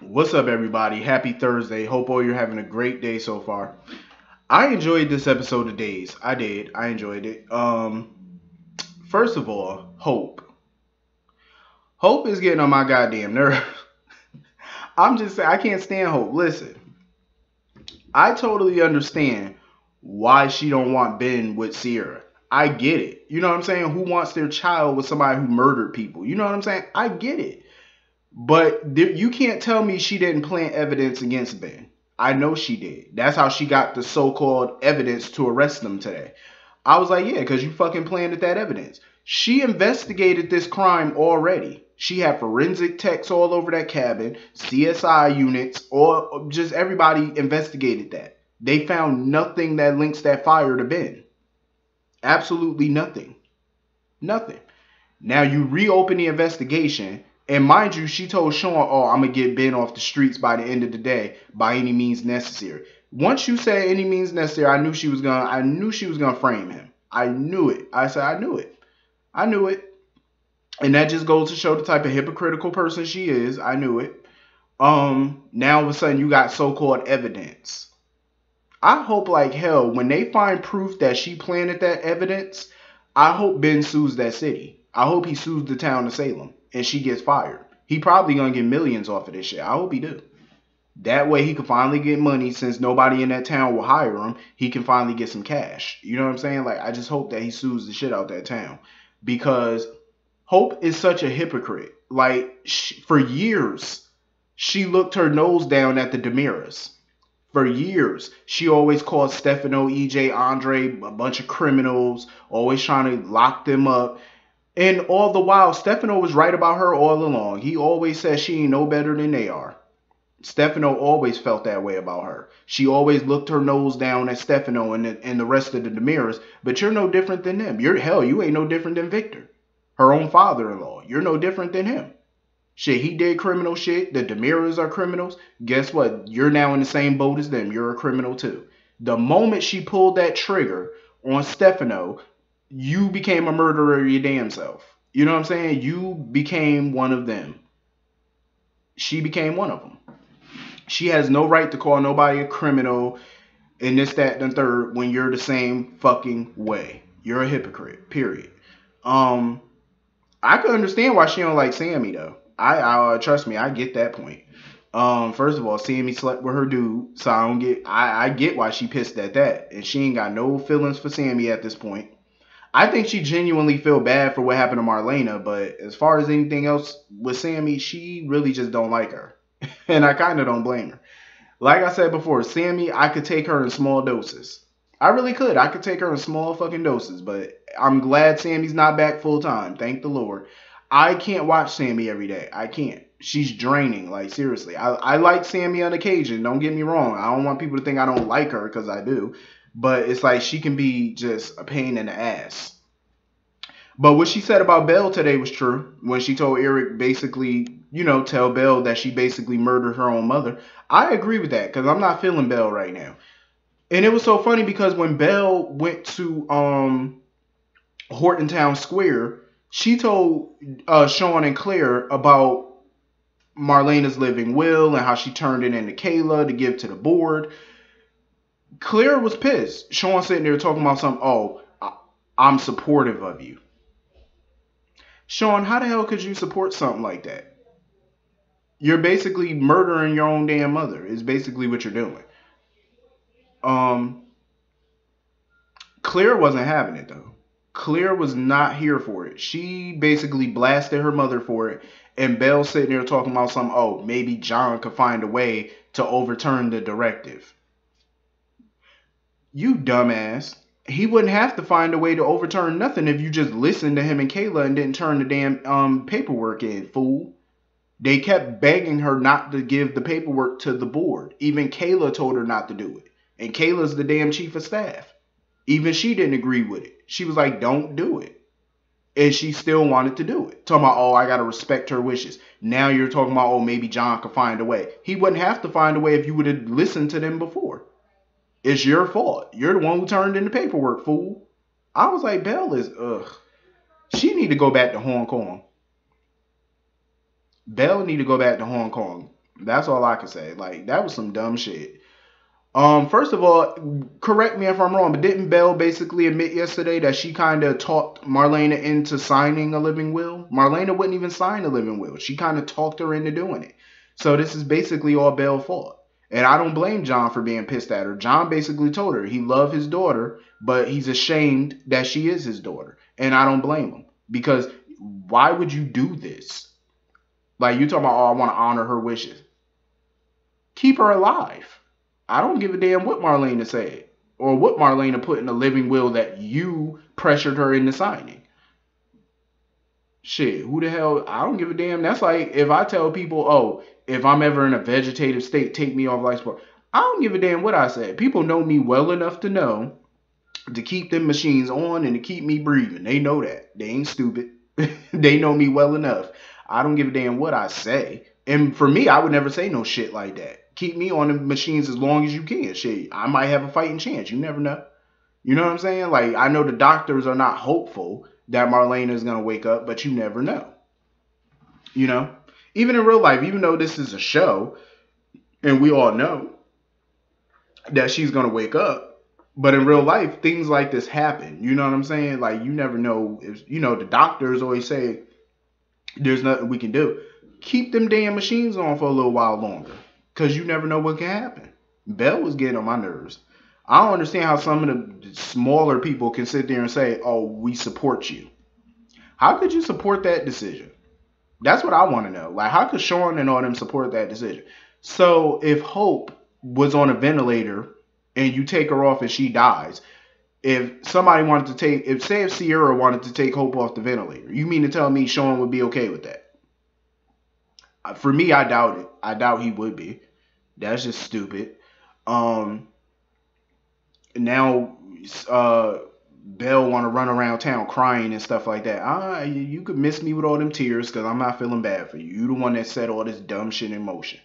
What's up, everybody? Happy Thursday. Hope all you're having a great day so far. I enjoyed this episode of Days. I did. I enjoyed it. Um, first of all, Hope. Hope is getting on my goddamn nerve. I'm just saying, I can't stand Hope. Listen, I totally understand why she don't want Ben with Ciara. I get it. You know what I'm saying? Who wants their child with somebody who murdered people? You know what I'm saying? I get it. But you can't tell me she didn't plant evidence against Ben. I know she did. That's how she got the so-called evidence to arrest them today. I was like, yeah, because you fucking planted that evidence. She investigated this crime already. She had forensic techs all over that cabin, CSI units, or just everybody investigated that. They found nothing that links that fire to Ben. Absolutely nothing. Nothing. Now you reopen the investigation, and mind you, she told Shawn, "Oh, I'm gonna get Ben off the streets by the end of the day, by any means necessary." Once you say any means necessary, I knew she was gonna. I knew she was gonna frame him. I knew it. I said I knew it. I knew it. And that just goes to show the type of hypocritical person she is. I knew it. Um, now all of a sudden you got so-called evidence. I hope like hell when they find proof that she planted that evidence, I hope Ben sues that city. I hope he sues the town of Salem and she gets fired. He probably gonna get millions off of this shit. I hope he do. That way he can finally get money since nobody in that town will hire him. He can finally get some cash. You know what I'm saying? Like I just hope that he sues the shit out that town because Hope is such a hypocrite. Like she, for years, she looked her nose down at the DiMeras. For years, she always called Stefano, EJ, Andre a bunch of criminals, always trying to lock them up. And all the while, Stefano was right about her all along. He always said she ain't no better than they are. Stefano always felt that way about her. She always looked her nose down at Stefano and the, and the rest of the DiMeras, but you're no different than them. You're hell, you ain't no different than Victor her own father-in-law. You're no different than him. Shit, he did criminal shit. The DiMeras are criminals. Guess what? You're now in the same boat as them. You're a criminal too. The moment she pulled that trigger on Stefano, you became a murderer your damn self. You know what I'm saying? You became one of them. She became one of them. She has no right to call nobody a criminal and this, that, and third when you're the same fucking way. You're a hypocrite. Period. Um, I could understand why she don't like Sami though. I, I uh, trust me, I get that point. Um, first of all, Sami slept with her dude, so I don't get. I, I get why she pissed at that, and she ain't got no feelings for Sami at this point. I think she genuinely feel bad for what happened to Marlena, but as far as anything else with Sami, she really just don't like her, and I kind of don't blame her. Like I said before, Sami, I could take her in small doses. I really could. I could take her in small fucking doses, but I'm glad Sami's not back full time. Thank the Lord. I can't watch Sami every day. I can't. She's draining. Like seriously, I I like Sami on occasion. Don't get me wrong. I don't want people to think I don't like her because I do, but it's like she can be just a pain in the ass. But what she said about Belle today was true. When she told Eric basically, you know, tell Belle that she basically murdered her own mother. I agree with that because I'm not feeling Belle right now. And it was so funny because when Belle went to um Horton Town Square, she told uh, Shawn and Claire about Marlena's living will and how she turned it into Kayla to give to the board. Claire was pissed. Shawn sitting there talking about something. Oh, I'm supportive of you. Shawn, how the hell could you support something like that? You're basically murdering your own damn mother. Is basically what you're doing. Um, Claire wasn't having it though. Claire was not here for it. She basically blasted her mother for it. And Belle sitting there talking about some, oh, maybe John could find a way to overturn the directive. You dumbass. He wouldn't have to find a way to overturn nothing if you just listened to him and Kayla and didn't turn the damn um paperwork in, fool. They kept begging her not to give the paperwork to the board. Even Kayla told her not to do it. And Kayla's the damn chief of staff. Even she didn't agree with it. She was like, don't do it. And she still wanted to do it. Talking about, oh, I got to respect her wishes. Now you're talking about, oh, maybe John could find a way. He wouldn't have to find a way if you would have listened to them before. It's your fault. You're the one who turned in the paperwork, fool. I was like, Belle is, ugh. She need to go back to Hong Kong. Belle need to go back to Hong Kong. That's all I can say. Like that was some dumb shit. Um, first of all, correct me if I'm wrong, but didn't Belle basically admit yesterday that she kind of talked Marlena into signing a living will? Marlena wouldn't even sign a living will. She kind of talked her into doing it. So this is basically all Belle's fault. And I don't blame John for being pissed at her. John basically told her he loved his daughter, but he's ashamed that she is his daughter. And I don't blame him because why would you do this? Like you talking about, oh, I want to honor her wishes. Keep her alive. I don't give a damn what Marlena said or what Marlena put in the living will that you pressured her into signing. Shit, who the hell? I don't give a damn. That's like if I tell people, oh, if I'm ever in a vegetative state, take me off life support. I don't give a damn what I said. People know me well enough to know to keep them machines on and to keep me breathing. They know that. They ain't stupid. they know me well enough. I don't give a damn what I say. And for me, I would never say no shit like that keep me on the machines as long as you can. Shit, I might have a fighting chance. You never know. You know what I'm saying? Like I know the doctors are not hopeful that Marlena is gonna wake up, but you never know. You know, even in real life, even though this is a show, and we all know that she's gonna wake up, but in real life, things like this happen. You know what I'm saying? Like you never know if you know the doctors always say there's nothing we can do. Keep them damn machines on for a little while longer because you never know what can happen. Belle was getting on my nerves. I don't understand how some of the smaller people can sit there and say, "Oh, we support you." How could you support that decision? That's what I want to know. Like, how could Shawn and all them support that decision? So, if Hope was on a ventilator and you take her off and she dies, if somebody wanted to take, if say if Ciara wanted to take Hope off the ventilator, you mean to tell me Shawn would be okay with that? Uh, for me, I doubt it. I doubt he would be. That's just stupid. Um, now, uh, Belle want to run around town crying and stuff like that. Ah, you could miss me with all them tears because I'm not feeling bad for you. You the one that set all this dumb shit in motion.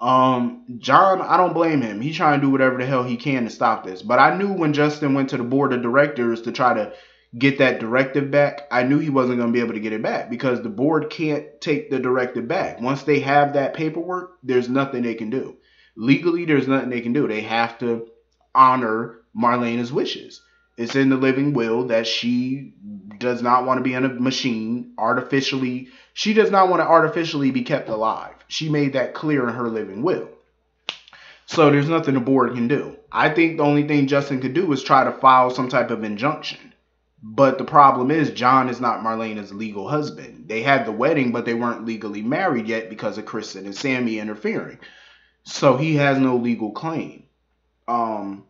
Um, John, I don't blame him. He's trying to do whatever the hell he can to stop this. But I knew when Justin went to the board of directors to try to get that directive back, I knew he wasn't going to be able to get it back because the board can't take the directive back. Once they have that paperwork, there's nothing they can do. Legally, there's nothing they can do. They have to honor Marlena's wishes. It's in the living will that she does not want to be in a machine artificially. She does not want to artificially be kept alive. She made that clear in her living will. So there's nothing the board can do. I think the only thing Justin could do is try to file some type of injunction but the problem is, John is not Marlena's legal husband. They had the wedding, but they weren't legally married yet because of Kristen and Sami interfering. So he has no legal claim. Um,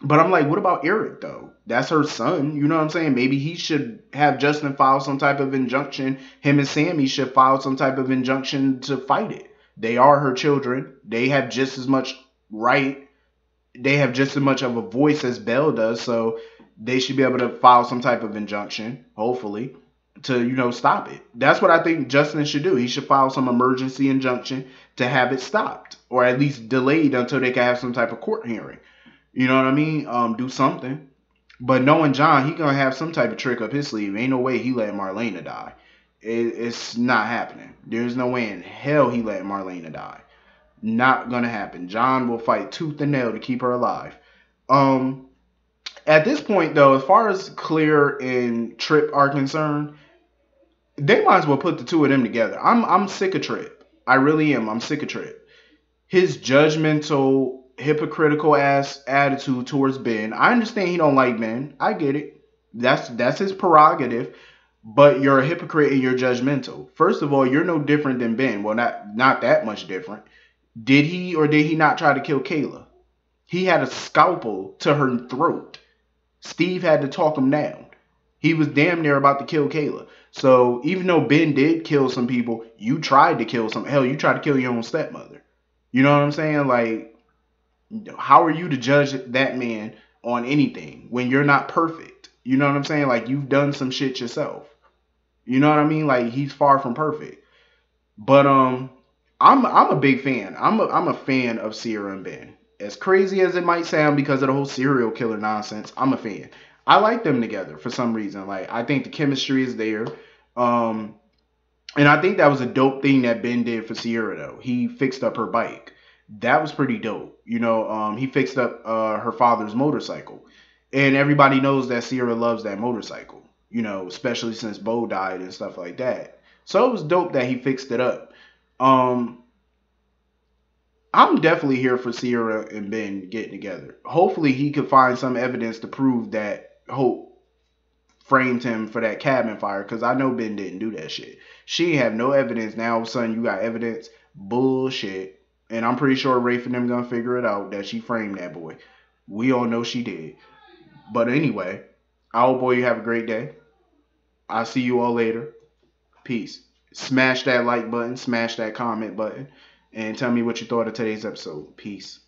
but I'm like, what about Eric though? That's her son. You know what I'm saying? Maybe he should have Justin file some type of injunction. Him and Sami should file some type of injunction to fight it. They are her children. They have just as much right. They have just as much of a voice as Belle does. So they should be able to file some type of injunction, hopefully, to you know stop it. That's what I think Justin should do. He should file some emergency injunction to have it stopped, or at least delayed until they can have some type of court hearing. You know what I mean? Um, do something. But knowing John, he gonna have some type of trick up his sleeve. Ain't no way he let Marlena die. It, it's not happening. There's no way in hell he let Marlena die. Not gonna happen. John will fight tooth and nail to keep her alive. Um, at this point, though, as far as Claire and Tripp are concerned, they might as well put the two of them together. I'm I'm sick of Tripp. I really am. I'm sick of Tripp. His judgmental, hypocritical ass attitude towards Ben. I understand he don't like Ben. I get it. That's that's his prerogative. But you're a hypocrite and you're judgmental. First of all, you're no different than Ben. Well, not not that much different. Did he or did he not try to kill Kayla? He had a scalpel to her throat. Steve had to talk him down. He was damn near about to kill Kayla. So even though Ben did kill some people, you tried to kill some. Hell, you tried to kill your own stepmother. You know what I'm saying? Like, how are you to judge that man on anything when you're not perfect? You know what I'm saying? Like, you've done some shit yourself. You know what I mean? Like, he's far from perfect. But um, I'm I'm a big fan. I'm a I'm a fan of Ciara and Ben as crazy as it might sound because of the whole serial killer nonsense, I'm a fan. I like them together for some reason. Like I think the chemistry is there. Um, And I think that was a dope thing that Ben did for Ciara though. He fixed up her bike. That was pretty dope. You know, um, he fixed up uh, her father's motorcycle. And everybody knows that Ciara loves that motorcycle, you know, especially since Bo died and stuff like that. So it was dope that he fixed it up. Um, I'm definitely here for Ciara and Ben getting together. Hopefully, he could find some evidence to prove that Hope framed him for that cabin fire because I know Ben didn't do that shit. She have no evidence. Now, all of a sudden, you got evidence. Bullshit. And I'm pretty sure Rafe and them gonna figure it out that she framed that boy. We all know she did. But anyway, I hope boy you have a great day. I'll see you all later. Peace. Smash that like button, smash that comment button, and tell me what you thought of today's episode. Peace.